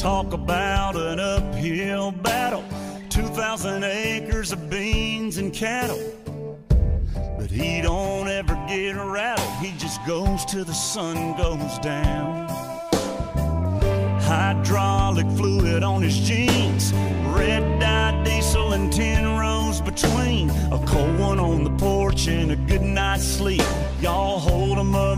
Talk about an uphill battle. 2,000 acres of beans and cattle. But he don't ever get rattled. He just goes till the sun goes down. Hydraulic fluid on his jeans. Red dye diesel and 10 rows between. A cold one on the porch and a good night's sleep. Y'all hold 'em up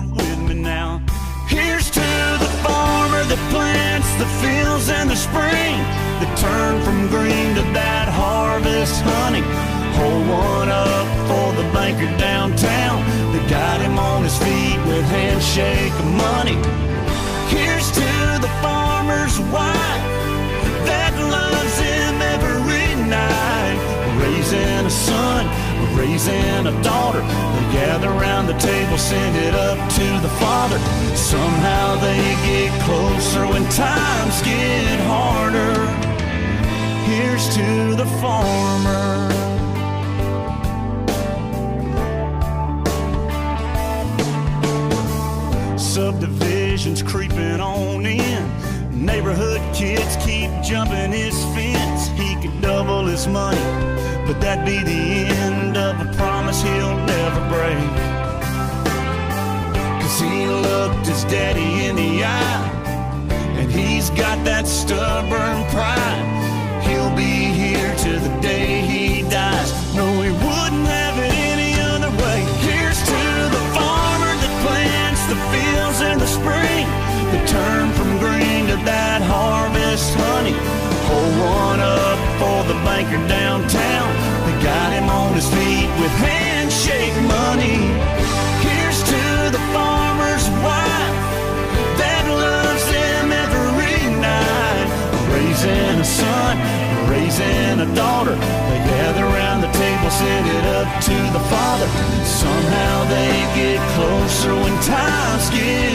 in the spring. That turn from green to that harvest honey. Hold one up for the banker downtown that got him on his feet with handshake of money. Here's to the farmer's wife that loves him every night. Raising a son, raising a daughter. They gather around the table, send it up to the father. Somehow they closer when times get harder. Here's to the farmer. Subdivisions creeping on in. Neighborhood kids keep jumping his fence. He could double his money, but that'd be the end of a promise he'll never break. Cause he looked his daddy in the eye, he's got that stubborn pride. He'll be here to the day he dies. No, he wouldn't have it any other way. Here's to the farmer that plants the fields in the spring, that turn from green to that harvest honey. Hold one up for the banker downtown that got him on his feet with handshake son, raising a daughter. They gather around the table, send it up to the father. Somehow they get closer when times get